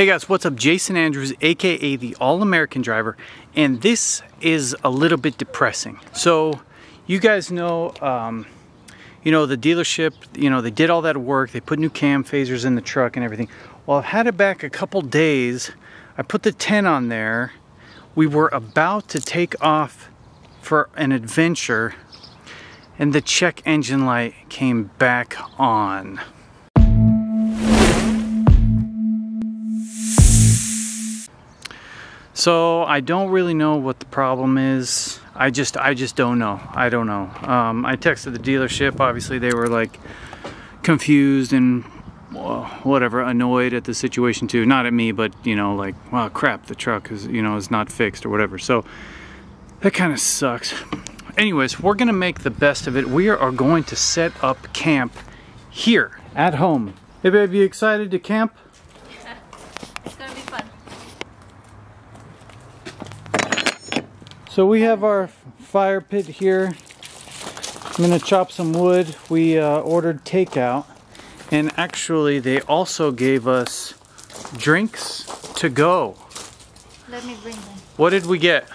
Hey guys, what's up? Jason Andrews, aka the All American Driver, and this is a little bit depressing. So, you guys know, um, you know, the dealership, you know, they did all that work, they put new cam phasers in the truck and everything. Well, I've had it back a couple days. I put the tent on there. We were about to take off for an adventure, and the check engine light came back on. So I don't really know what the problem is. I just I just don't know. I don't know. Um, I texted the dealership. Obviously they were like confused and whatever, annoyed at the situation too. Not at me, but you know, like, well, crap, the truck is you know is not fixed or whatever. So that kind of sucks. Anyways, we're gonna make the best of it. We are going to set up camp here at home. You excited to camp? Yeah, it's gonna be fun. So we have our fire pit here. I'm gonna chop some wood. We uh, ordered takeout, and actually they also gave us drinks to go. Let me bring them. What did we get?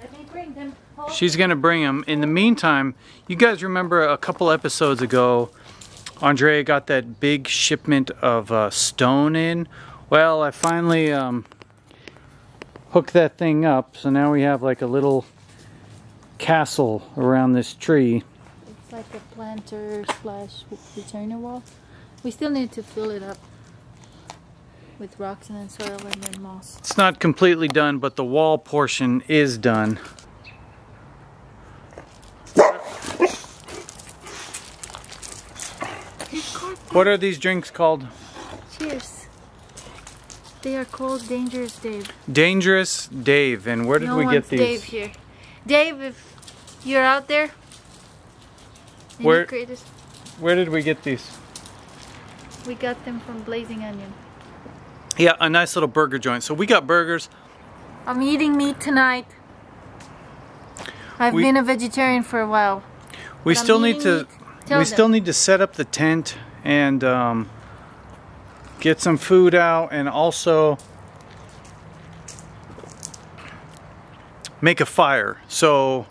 Let me bring them. Hold She's gonna bring them. In the meantime, you guys remember a couple episodes ago, Andrea got that big shipment of uh, stone in. Well, I finally um, hooked that thing up, so now we have like a little castle around this tree. It's like a planter slash retainer wall. We still need to fill it up with rocks and then soil and then moss. It's not completely done, but the wall portion is done. What are these drinks called? Cheers. They are called Dangerous Dave. Dangerous Dave. And where did no we get these? Dave here. Dave, if you're out there, Where- Where did we get these? we got them from Blazing Onion. Yeah, a nice little burger joint. So we got burgers. I'm eating meat tonight. I've We- been a vegetarian for a while. We I'm still need to we still need to set up the tent and um, get some food out and also make a fire. So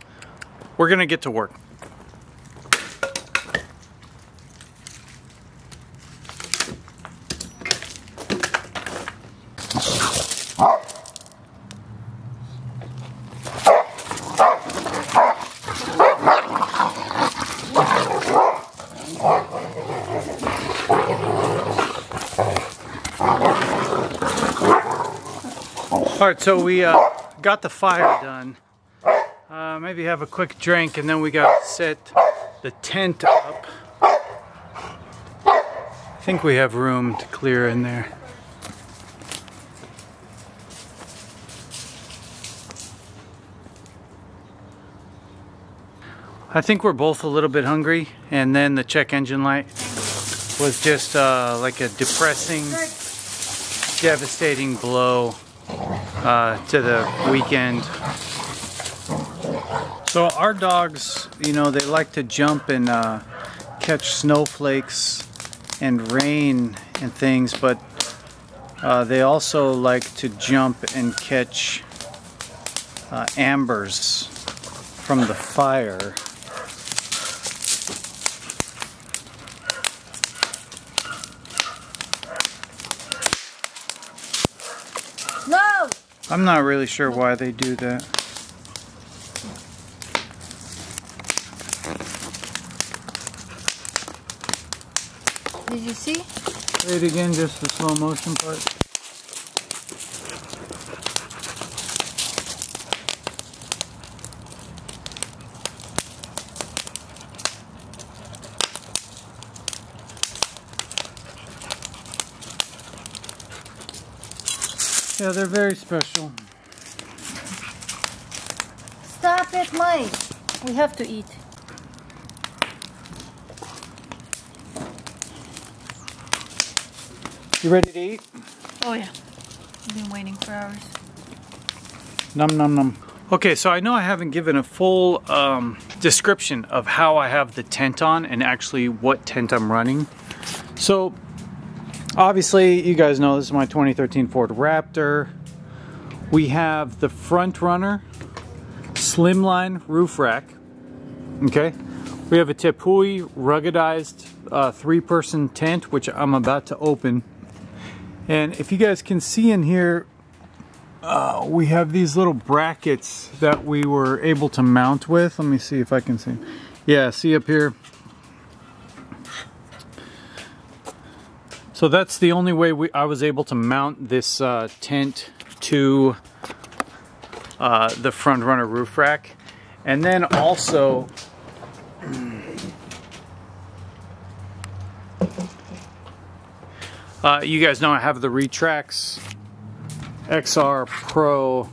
we're gonna get to work. All right, so we uh, got the fire done. Uh, maybe have a quick drink and then we got to set the tent up. I think we have room to clear in there. I think we're both a little bit hungry and then the check engine light was just uh, like a depressing, devastating blow uh, to the weekend. So our dogs, you know, they like to jump and uh, catch snowflakes and rain and things, but uh, they also like to jump and catch uh, ambers from the fire. No! I'm not really sure why they do that. Did you see? Say it again, just the slow motion part. Yeah, they're very special. Stop it, Mike. We have to eat. You ready to eat? Oh yeah. I've been waiting for hours. Num num num. Okay, so I know I haven't given a full um, description of how I have the tent on and actually what tent I'm running. So obviously, you guys know this is my 2013 Ford Raptor. We have the front runner slimline roof rack. Okay. We have a Tepui ruggedized uh, three person tent, which I'm about to open. And if you guys can see in here, uh, we have these little brackets that we were able to mount with. Let me see if I can see. Yeah, see up here. So that's the only way we, I was able to mount this uh, tent to uh, the front runner roof rack. And then also, uh, you guys know I have the Retrax XR Pro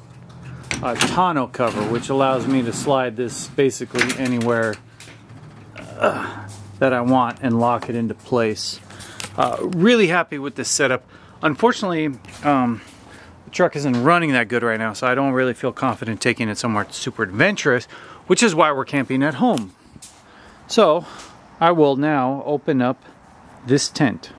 uh, tonneau cover, which allows me to slide this basically anywhere uh, that I want and lock it into place. Uh, really happy with this setup. Unfortunately, um, the truck isn't running that good right now, so I don't really feel confident taking it somewhere super adventurous, which is why we're camping at home. So, I will now open up this tent.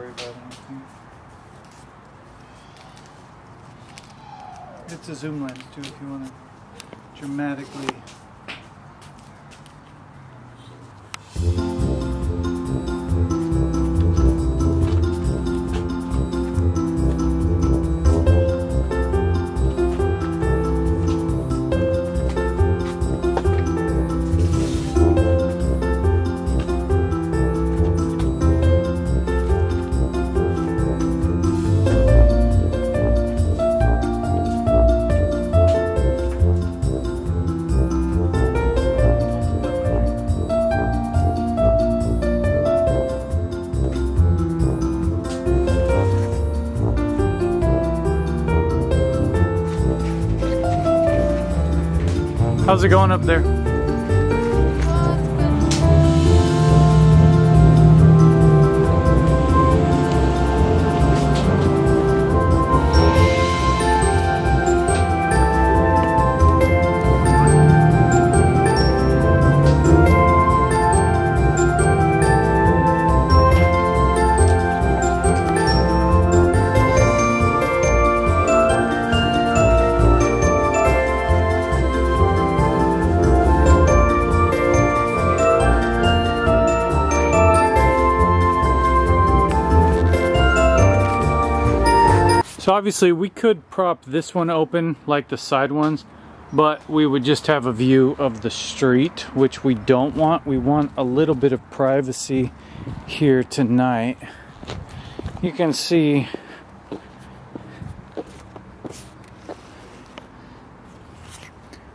It's a zoom lens too if you want to dramatically How's it going up there? Obviously we could prop this one open like the side ones, but we would just have a view of the street, which we don't want. We want a little bit of privacy here tonight. You can see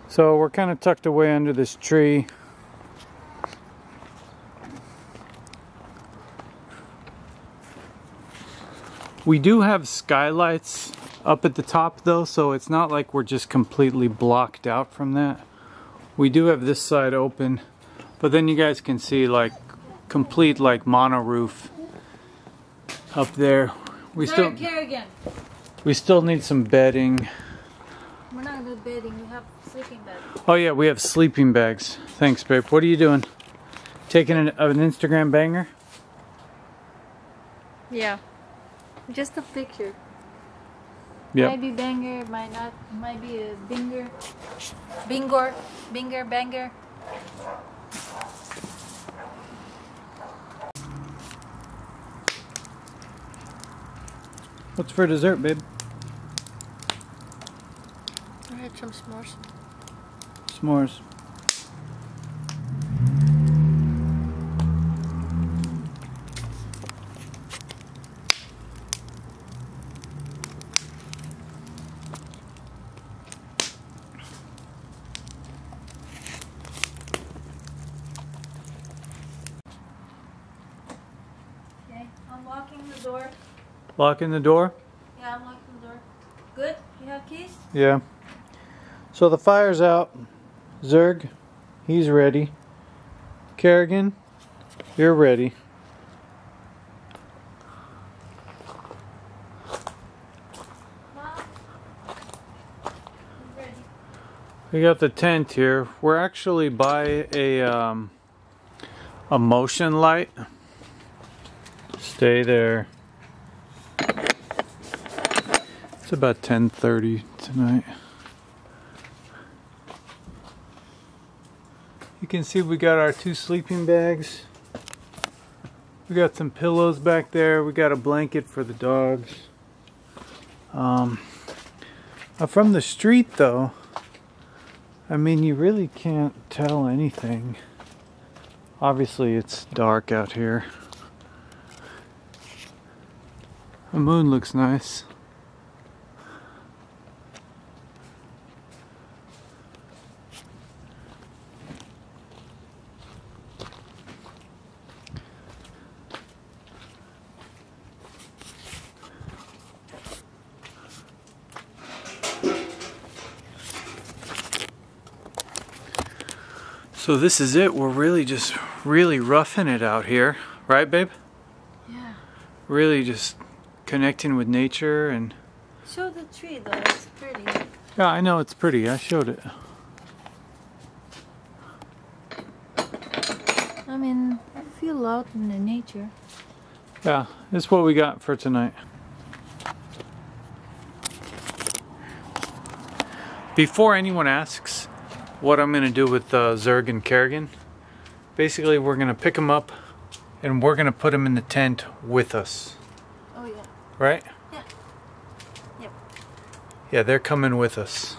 So we're kind of tucked away under this tree. We do have skylights up at the top though, so it's not like we're just completely blocked out from that. We do have this side open, but then you guys can see like complete like mono roof up there. We still Kerrigan. we still need some bedding. We're not gonna bedding. We have sleeping bag. Oh yeah, we have sleeping bags. Thanks, babe. What are you doing? Taking an, an Instagram banger? Yeah. Just a picture. Yep. Might be banger, might not. Might be a binger. Bingor. Binger, banger. What's for dessert, babe? I had some s'mores. S'mores. Okay, I'm locking the door. Locking the door? Yeah, I'm locking the door. Good? You have keys? Yeah. So the fire's out. Zerg, he's ready. Kerrigan, you're ready. Mom? Ready. We got the tent here. We're actually by a um, a motion light. Stay there. It's about 10:30 tonight. You can see we got our two sleeping bags. We got some pillows back there. We got a blanket for the dogs. Um, uh, from the street though, I mean you really can't tell anything. Obviously it's dark out here. The moon looks nice. So this is it. We're really just really roughing it out here, right, babe? Yeah. Really just connecting with nature and Show the tree though, it's pretty. yeah, I know it's pretty. I showed it. I mean, I feel out in the nature. Yeah, this is what we got for tonight. Before anyone asks what I'm going to do with uh, Zerg and Kerrigan, basically we're going to pick them up and we're going to put them in the tent with us, Oh yeah. right? Yeah. Yep. Yeah, they're coming with us.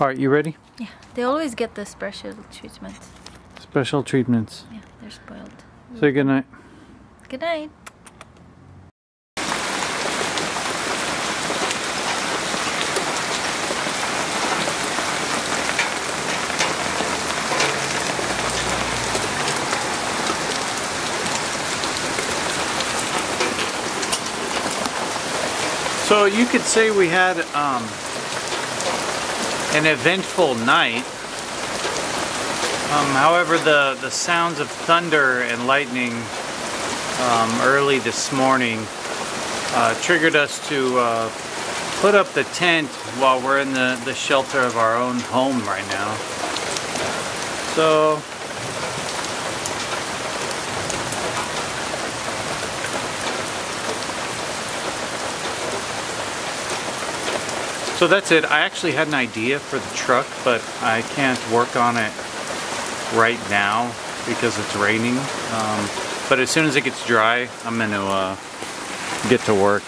All right, you ready? Yeah. They always get the special treatment. Special treatments. Yeah, they're spoiled. Say good night. Good night. So you could say we had um, an eventful night. Um, however, the, the sounds of thunder and lightning um, early this morning uh, triggered us to uh, put up the tent while we're in the, the shelter of our own home right now. So So that's it. I actually had an idea for the truck, but I can't work on it right now because it's raining. Um, but as soon as it gets dry, I'm going to uh, get to work.